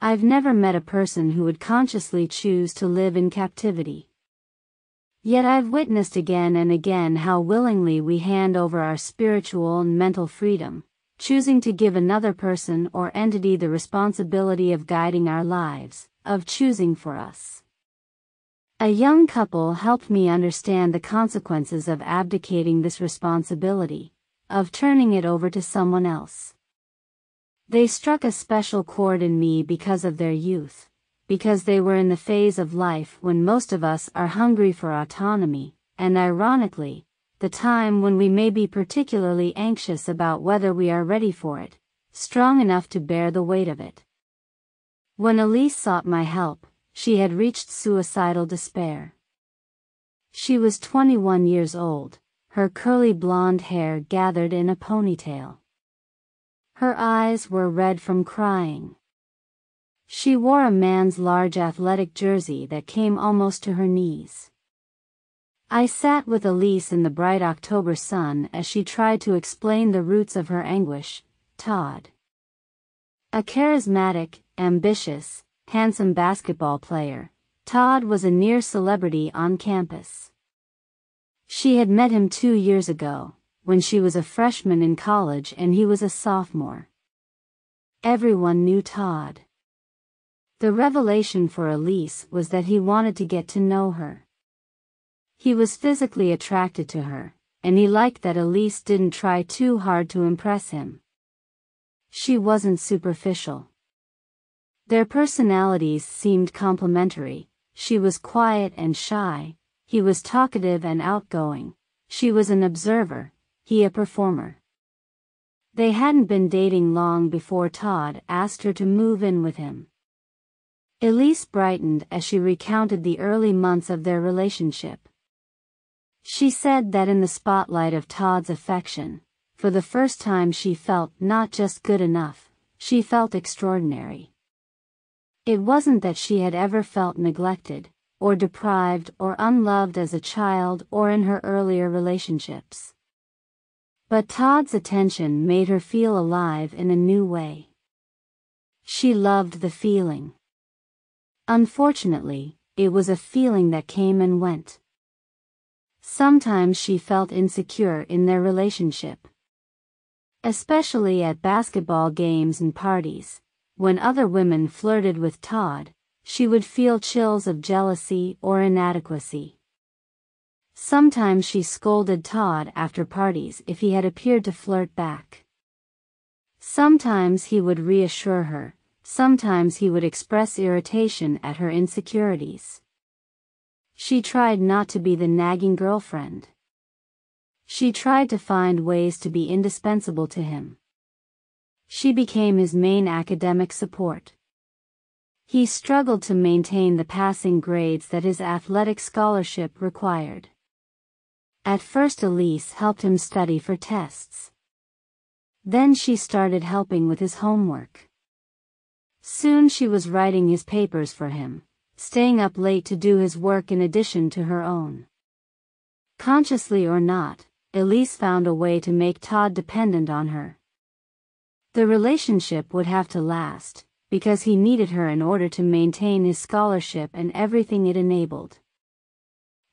I've never met a person who would consciously choose to live in captivity. Yet I've witnessed again and again how willingly we hand over our spiritual and mental freedom, choosing to give another person or entity the responsibility of guiding our lives, of choosing for us. A young couple helped me understand the consequences of abdicating this responsibility, of turning it over to someone else. They struck a special chord in me because of their youth, because they were in the phase of life when most of us are hungry for autonomy, and ironically, the time when we may be particularly anxious about whether we are ready for it, strong enough to bear the weight of it. When Elise sought my help, she had reached suicidal despair. She was 21 years old, her curly blonde hair gathered in a ponytail. Her eyes were red from crying. She wore a man's large athletic jersey that came almost to her knees. I sat with Elise in the bright October sun as she tried to explain the roots of her anguish, Todd. A charismatic, ambitious, handsome basketball player, Todd was a near celebrity on campus. She had met him two years ago, when she was a freshman in college and he was a sophomore. Everyone knew Todd. The revelation for Elise was that he wanted to get to know her. He was physically attracted to her, and he liked that Elise didn't try too hard to impress him. She wasn't superficial. Their personalities seemed complementary, she was quiet and shy, he was talkative and outgoing, she was an observer, he a performer. They hadn't been dating long before Todd asked her to move in with him. Elise brightened as she recounted the early months of their relationship. She said that in the spotlight of Todd's affection, for the first time she felt not just good enough, she felt extraordinary. It wasn't that she had ever felt neglected, or deprived or unloved as a child or in her earlier relationships. But Todd's attention made her feel alive in a new way. She loved the feeling. Unfortunately, it was a feeling that came and went. Sometimes she felt insecure in their relationship. Especially at basketball games and parties, when other women flirted with Todd, she would feel chills of jealousy or inadequacy. Sometimes she scolded Todd after parties if he had appeared to flirt back. Sometimes he would reassure her, sometimes he would express irritation at her insecurities. She tried not to be the nagging girlfriend. She tried to find ways to be indispensable to him. She became his main academic support. He struggled to maintain the passing grades that his athletic scholarship required. At first Elise helped him study for tests. Then she started helping with his homework. Soon she was writing his papers for him, staying up late to do his work in addition to her own. Consciously or not, Elise found a way to make Todd dependent on her. The relationship would have to last, because he needed her in order to maintain his scholarship and everything it enabled.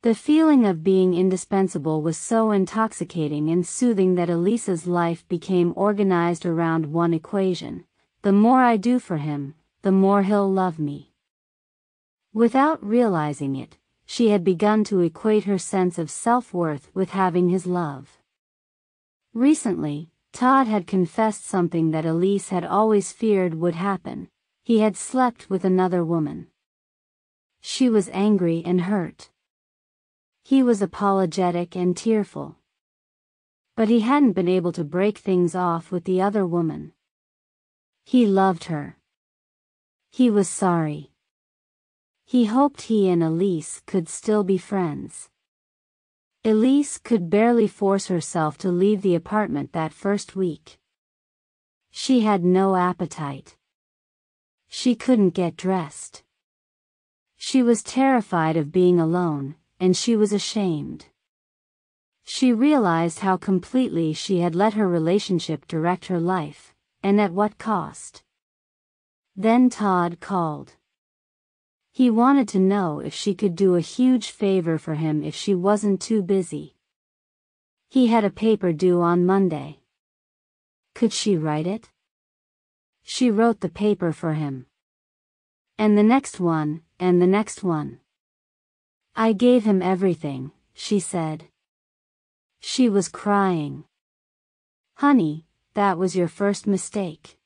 The feeling of being indispensable was so intoxicating and soothing that Elise's life became organized around one equation. The more I do for him, the more he'll love me. Without realizing it, she had begun to equate her sense of self-worth with having his love. Recently, Todd had confessed something that Elise had always feared would happen. He had slept with another woman. She was angry and hurt. He was apologetic and tearful. But he hadn't been able to break things off with the other woman. He loved her. He was sorry. He hoped he and Elise could still be friends. Elise could barely force herself to leave the apartment that first week. She had no appetite. She couldn't get dressed. She was terrified of being alone, and she was ashamed. She realized how completely she had let her relationship direct her life, and at what cost. Then Todd called. He wanted to know if she could do a huge favor for him if she wasn't too busy. He had a paper due on Monday. Could she write it? She wrote the paper for him. And the next one, and the next one. I gave him everything, she said. She was crying. Honey, that was your first mistake.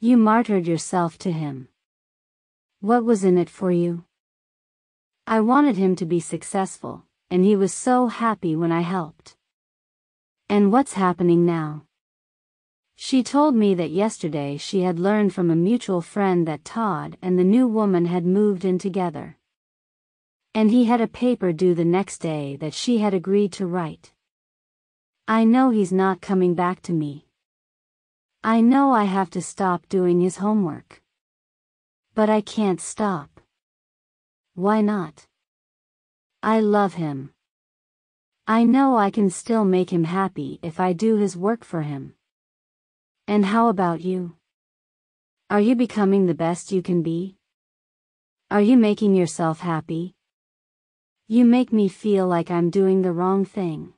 You martyred yourself to him. What was in it for you? I wanted him to be successful, and he was so happy when I helped. And what's happening now? She told me that yesterday she had learned from a mutual friend that Todd and the new woman had moved in together. And he had a paper due the next day that she had agreed to write. I know he's not coming back to me. I know I have to stop doing his homework. But I can't stop. Why not? I love him. I know I can still make him happy if I do his work for him. And how about you? Are you becoming the best you can be? Are you making yourself happy? You make me feel like I'm doing the wrong thing.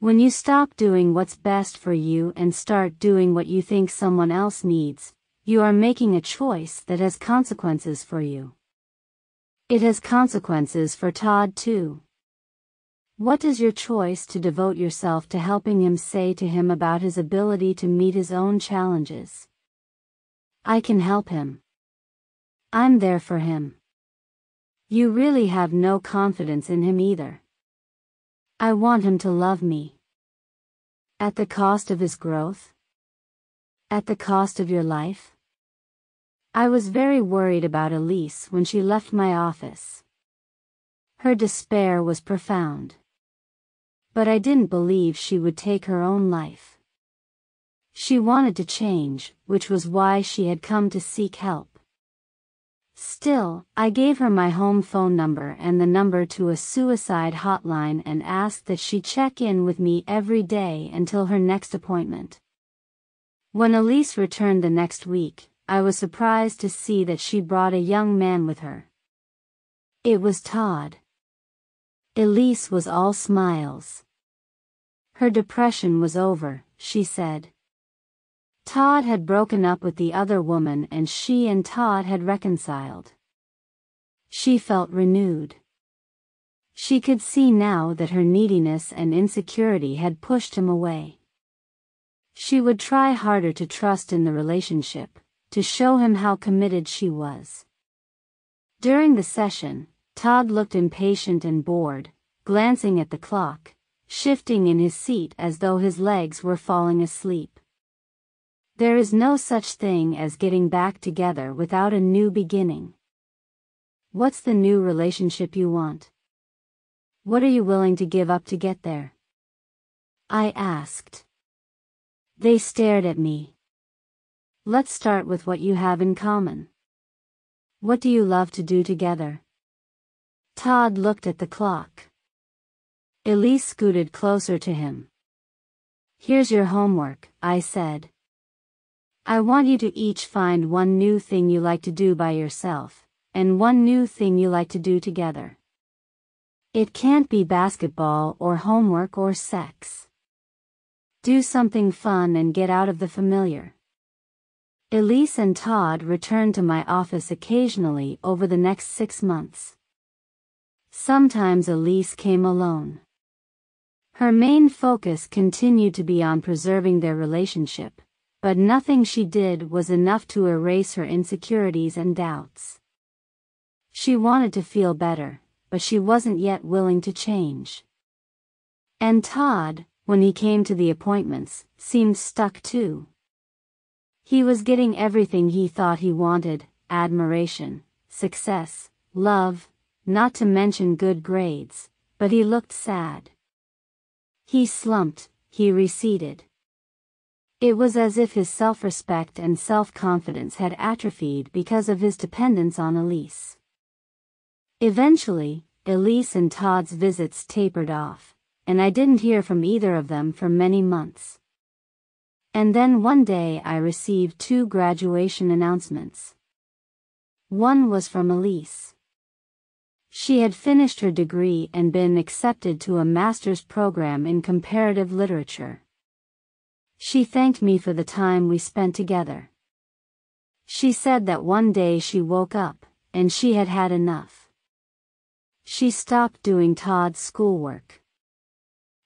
When you stop doing what's best for you and start doing what you think someone else needs, you are making a choice that has consequences for you. It has consequences for Todd too. What does your choice to devote yourself to helping him say to him about his ability to meet his own challenges? I can help him. I'm there for him. You really have no confidence in him either. I want him to love me. At the cost of his growth? At the cost of your life? I was very worried about Elise when she left my office. Her despair was profound. But I didn't believe she would take her own life. She wanted to change, which was why she had come to seek help. Still, I gave her my home phone number and the number to a suicide hotline and asked that she check in with me every day until her next appointment. When Elise returned the next week, I was surprised to see that she brought a young man with her. It was Todd. Elise was all smiles. Her depression was over, she said. Todd had broken up with the other woman and she and Todd had reconciled. She felt renewed. She could see now that her neediness and insecurity had pushed him away. She would try harder to trust in the relationship, to show him how committed she was. During the session, Todd looked impatient and bored, glancing at the clock, shifting in his seat as though his legs were falling asleep. There is no such thing as getting back together without a new beginning. What's the new relationship you want? What are you willing to give up to get there? I asked. They stared at me. Let's start with what you have in common. What do you love to do together? Todd looked at the clock. Elise scooted closer to him. Here's your homework, I said. I want you to each find one new thing you like to do by yourself, and one new thing you like to do together. It can't be basketball or homework or sex. Do something fun and get out of the familiar. Elise and Todd returned to my office occasionally over the next six months. Sometimes Elise came alone. Her main focus continued to be on preserving their relationship, but nothing she did was enough to erase her insecurities and doubts. She wanted to feel better, but she wasn't yet willing to change. And Todd, when he came to the appointments, seemed stuck too. He was getting everything he thought he wanted, admiration, success, love, not to mention good grades, but he looked sad. He slumped, he receded. It was as if his self-respect and self-confidence had atrophied because of his dependence on Elise. Eventually, Elise and Todd's visits tapered off, and I didn't hear from either of them for many months. And then one day I received two graduation announcements. One was from Elise. She had finished her degree and been accepted to a master's program in comparative literature. She thanked me for the time we spent together. She said that one day she woke up, and she had had enough. She stopped doing Todd's schoolwork.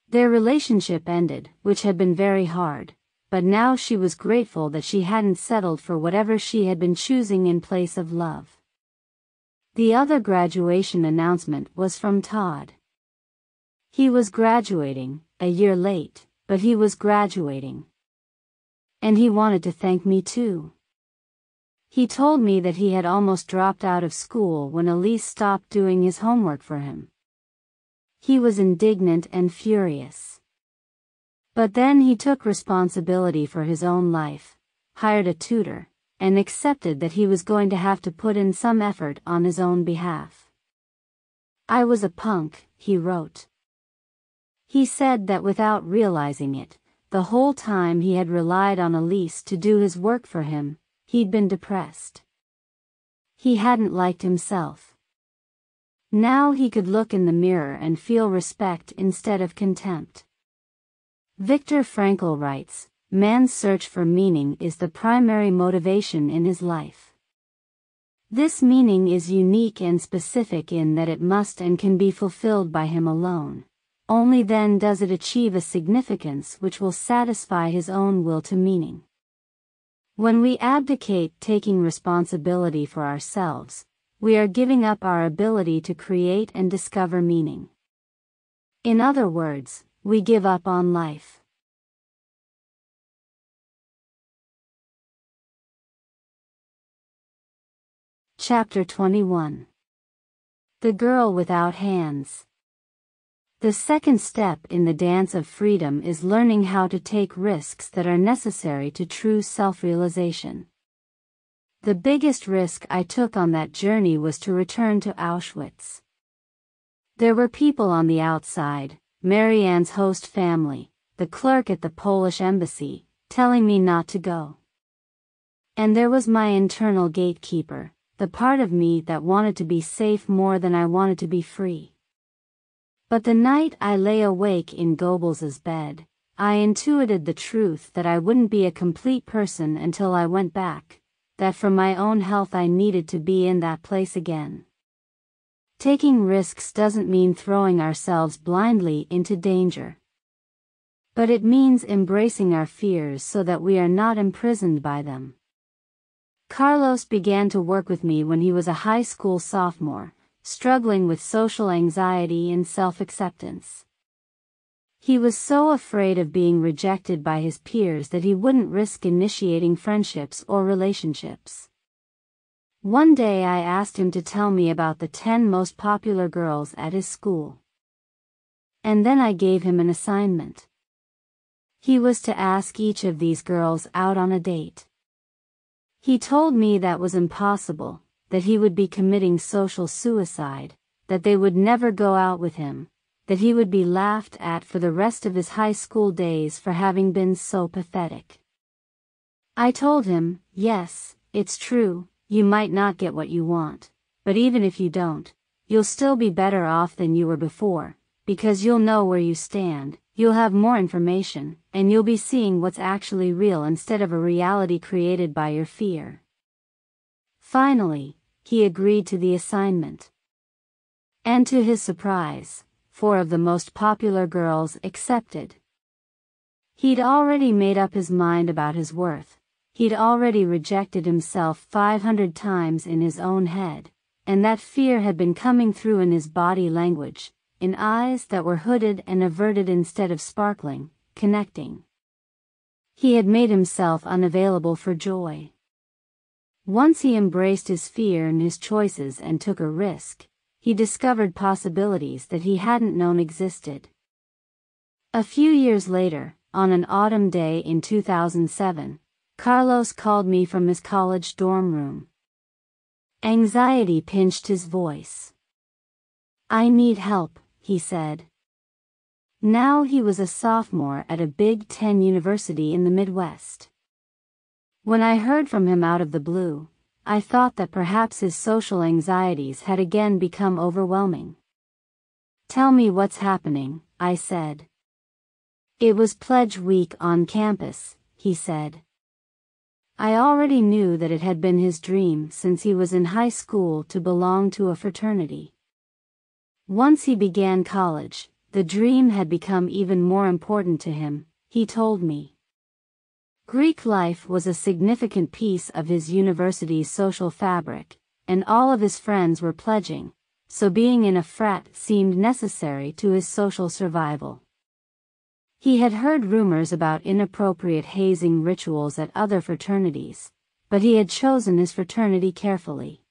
Their relationship ended, which had been very hard, but now she was grateful that she hadn't settled for whatever she had been choosing in place of love. The other graduation announcement was from Todd. He was graduating, a year late, but he was graduating. And he wanted to thank me too. He told me that he had almost dropped out of school when Elise stopped doing his homework for him. He was indignant and furious. But then he took responsibility for his own life, hired a tutor, and accepted that he was going to have to put in some effort on his own behalf. I was a punk, he wrote. He said that without realizing it, the whole time he had relied on Elise to do his work for him, he'd been depressed. He hadn't liked himself. Now he could look in the mirror and feel respect instead of contempt. Viktor Frankl writes, man's search for meaning is the primary motivation in his life. This meaning is unique and specific in that it must and can be fulfilled by him alone. Only then does it achieve a significance which will satisfy his own will to meaning. When we abdicate taking responsibility for ourselves, we are giving up our ability to create and discover meaning. In other words, we give up on life. Chapter 21 The Girl Without Hands The second step in the dance of freedom is learning how to take risks that are necessary to true self-realization. The biggest risk I took on that journey was to return to Auschwitz. There were people on the outside, Marianne's host family, the clerk at the Polish embassy, telling me not to go. And there was my internal gatekeeper, the part of me that wanted to be safe more than I wanted to be free. But the night I lay awake in Goebbels's bed, I intuited the truth that I wouldn't be a complete person until I went back, that for my own health I needed to be in that place again. Taking risks doesn't mean throwing ourselves blindly into danger. But it means embracing our fears so that we are not imprisoned by them. Carlos began to work with me when he was a high school sophomore, struggling with social anxiety and self-acceptance. He was so afraid of being rejected by his peers that he wouldn't risk initiating friendships or relationships. One day I asked him to tell me about the 10 most popular girls at his school. And then I gave him an assignment. He was to ask each of these girls out on a date. He told me that was impossible, that he would be committing social suicide, that they would never go out with him, that he would be laughed at for the rest of his high school days for having been so pathetic. I told him, yes, it's true, you might not get what you want, but even if you don't, you'll still be better off than you were before, because you'll know where you stand, You'll have more information, and you'll be seeing what's actually real instead of a reality created by your fear. Finally, he agreed to the assignment. And to his surprise, four of the most popular girls accepted. He'd already made up his mind about his worth, he'd already rejected himself 500 times in his own head, and that fear had been coming through in his body language, in eyes that were hooded and averted instead of sparkling, connecting. He had made himself unavailable for joy. Once he embraced his fear and his choices and took a risk, he discovered possibilities that he hadn't known existed. A few years later, on an autumn day in 2007, Carlos called me from his college dorm room. Anxiety pinched his voice. I need help, he said. Now he was a sophomore at a Big Ten university in the Midwest. When I heard from him out of the blue, I thought that perhaps his social anxieties had again become overwhelming. Tell me what's happening, I said. It was pledge week on campus, he said. I already knew that it had been his dream since he was in high school to belong to a fraternity. Once he began college, the dream had become even more important to him, he told me. Greek life was a significant piece of his university's social fabric, and all of his friends were pledging, so being in a frat seemed necessary to his social survival. He had heard rumors about inappropriate hazing rituals at other fraternities, but he had chosen his fraternity carefully.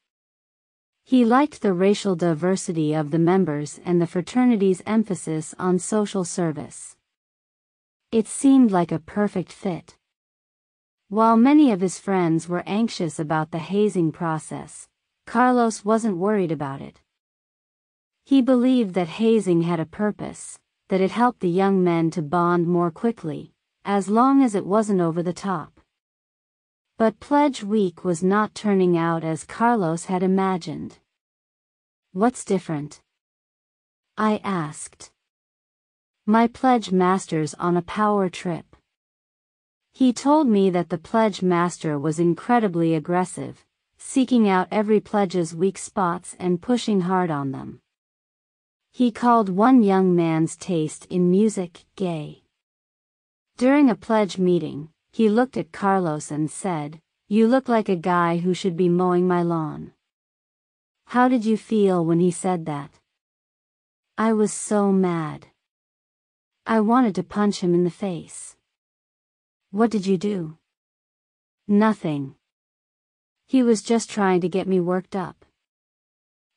He liked the racial diversity of the members and the fraternity's emphasis on social service. It seemed like a perfect fit. While many of his friends were anxious about the hazing process, Carlos wasn't worried about it. He believed that hazing had a purpose, that it helped the young men to bond more quickly, as long as it wasn't over the top. But Pledge Week was not turning out as Carlos had imagined. What's different? I asked. My pledge master's on a power trip. He told me that the pledge master was incredibly aggressive, seeking out every pledge's weak spots and pushing hard on them. He called one young man's taste in music gay. During a pledge meeting, he looked at Carlos and said, You look like a guy who should be mowing my lawn. How did you feel when he said that? I was so mad. I wanted to punch him in the face. What did you do? Nothing. He was just trying to get me worked up.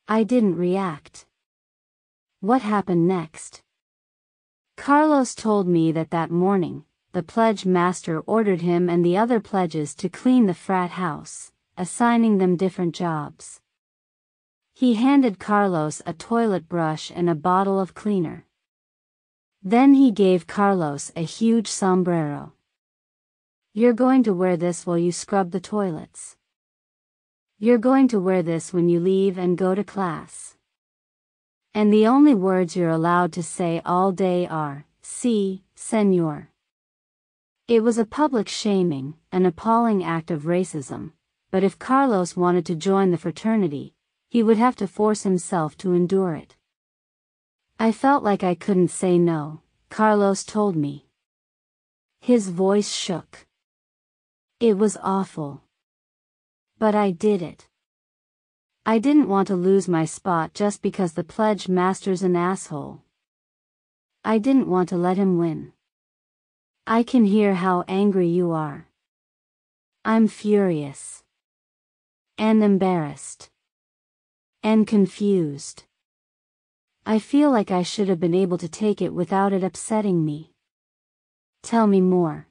I didn't react. What happened next? Carlos told me that that morning, the pledge master ordered him and the other pledges to clean the frat house, assigning them different jobs. He handed Carlos a toilet brush and a bottle of cleaner. Then he gave Carlos a huge sombrero. You're going to wear this while you scrub the toilets. You're going to wear this when you leave and go to class. And the only words you're allowed to say all day are, si, senor. It was a public shaming, an appalling act of racism, but if Carlos wanted to join the fraternity, he would have to force himself to endure it. I felt like I couldn't say no, Carlos told me. His voice shook. It was awful. But I did it. I didn't want to lose my spot just because the pledge master's an asshole. I didn't want to let him win. I can hear how angry you are. I'm furious. And embarrassed. And confused. I feel like I should have been able to take it without it upsetting me. Tell me more.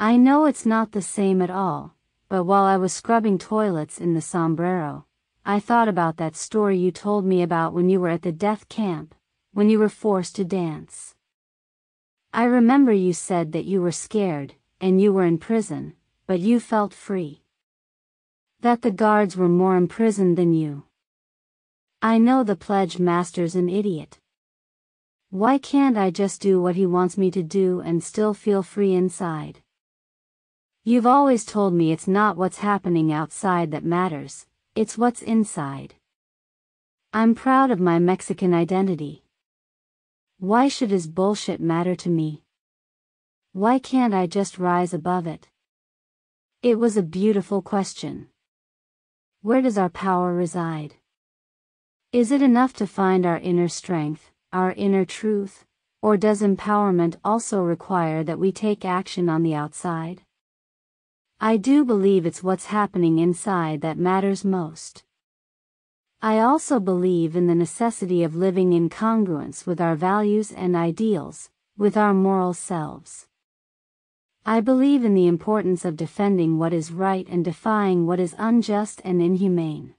I know it's not the same at all, but while I was scrubbing toilets in the sombrero, I thought about that story you told me about when you were at the death camp, when you were forced to dance. I remember you said that you were scared, and you were in prison, but you felt free. That the guards were more imprisoned than you. I know the pledge master's an idiot. Why can't I just do what he wants me to do and still feel free inside? You've always told me it's not what's happening outside that matters, it's what's inside. I'm proud of my Mexican identity. Why should his bullshit matter to me? Why can't I just rise above it? It was a beautiful question. Where does our power reside? Is it enough to find our inner strength, our inner truth, or does empowerment also require that we take action on the outside? I do believe it's what's happening inside that matters most. I also believe in the necessity of living in congruence with our values and ideals, with our moral selves. I believe in the importance of defending what is right and defying what is unjust and inhumane.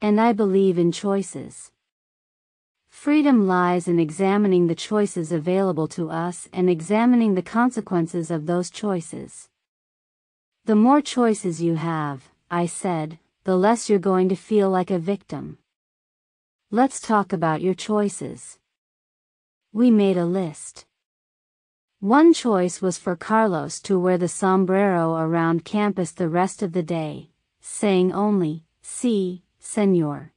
And I believe in choices. Freedom lies in examining the choices available to us and examining the consequences of those choices. The more choices you have, I said, the less you're going to feel like a victim. Let's talk about your choices. We made a list. One choice was for Carlos to wear the sombrero around campus the rest of the day, saying only, Si, senor.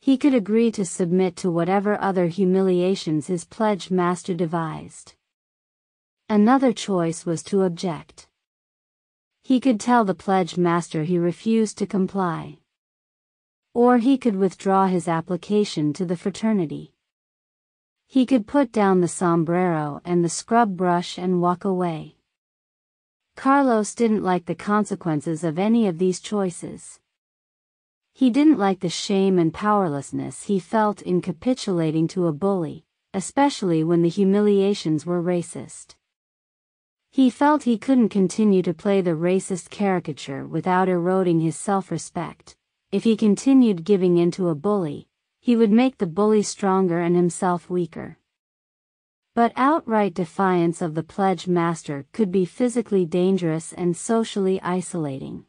He could agree to submit to whatever other humiliations his pledged master devised. Another choice was to object. He could tell the pledged master he refused to comply. Or he could withdraw his application to the fraternity. He could put down the sombrero and the scrub brush and walk away. Carlos didn't like the consequences of any of these choices. He didn't like the shame and powerlessness he felt in capitulating to a bully, especially when the humiliations were racist. He felt he couldn't continue to play the racist caricature without eroding his self-respect. If he continued giving in to a bully, he would make the bully stronger and himself weaker. But outright defiance of the pledge master could be physically dangerous and socially isolating.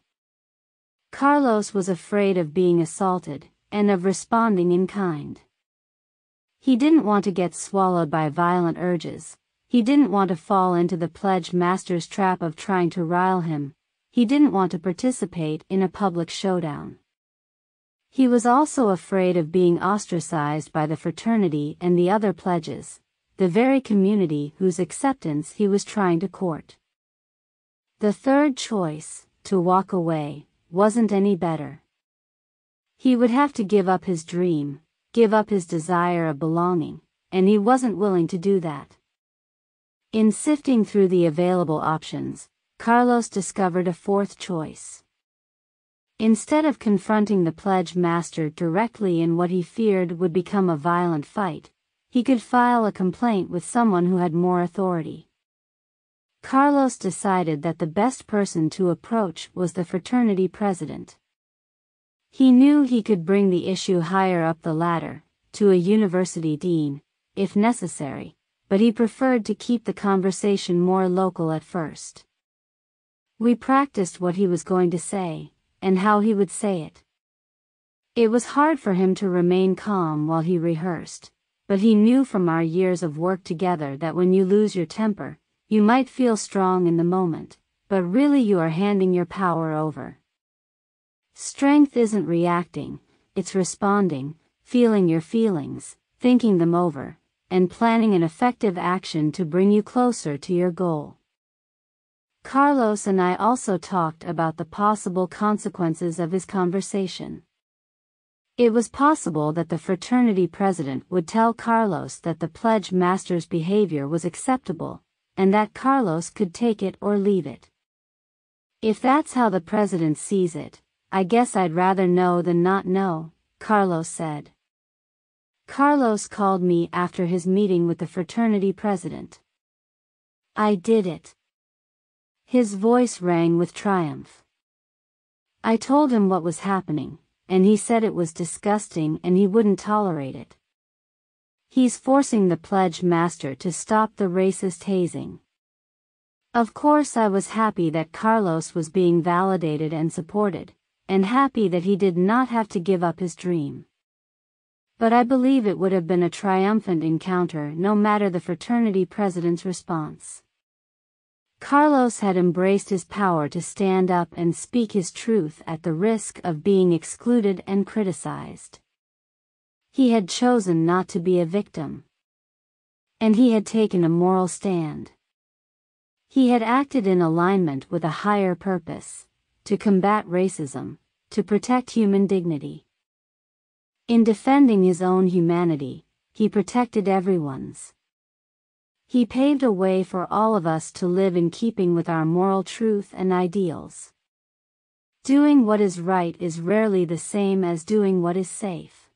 Carlos was afraid of being assaulted, and of responding in kind. He didn't want to get swallowed by violent urges, he didn't want to fall into the pledge master's trap of trying to rile him, he didn't want to participate in a public showdown. He was also afraid of being ostracized by the fraternity and the other pledges, the very community whose acceptance he was trying to court. The third choice, to walk away, wasn't any better. He would have to give up his dream, give up his desire of belonging, and he wasn't willing to do that. In sifting through the available options, Carlos discovered a fourth choice. Instead of confronting the pledge master directly in what he feared would become a violent fight, he could file a complaint with someone who had more authority. Carlos decided that the best person to approach was the fraternity president. He knew he could bring the issue higher up the ladder, to a university dean, if necessary, but he preferred to keep the conversation more local at first. We practiced what he was going to say, and how he would say it. It was hard for him to remain calm while he rehearsed, but he knew from our years of work together that when you lose your temper, you might feel strong in the moment, but really you are handing your power over. Strength isn't reacting, it's responding, feeling your feelings, thinking them over, and planning an effective action to bring you closer to your goal. Carlos and I also talked about the possible consequences of his conversation. It was possible that the fraternity president would tell Carlos that the pledge master's behavior was acceptable, and that Carlos could take it or leave it. If that's how the president sees it, I guess I'd rather know than not know, Carlos said. Carlos called me after his meeting with the fraternity president. I did it. His voice rang with triumph. I told him what was happening, and he said it was disgusting and he wouldn't tolerate it. He's forcing the pledge master to stop the racist hazing. Of course I was happy that Carlos was being validated and supported, and happy that he did not have to give up his dream. But I believe it would have been a triumphant encounter no matter the fraternity president's response. Carlos had embraced his power to stand up and speak his truth at the risk of being excluded and criticized. He had chosen not to be a victim. And he had taken a moral stand. He had acted in alignment with a higher purpose, to combat racism, to protect human dignity. In defending his own humanity, he protected everyone's. He paved a way for all of us to live in keeping with our moral truth and ideals. Doing what is right is rarely the same as doing what is safe.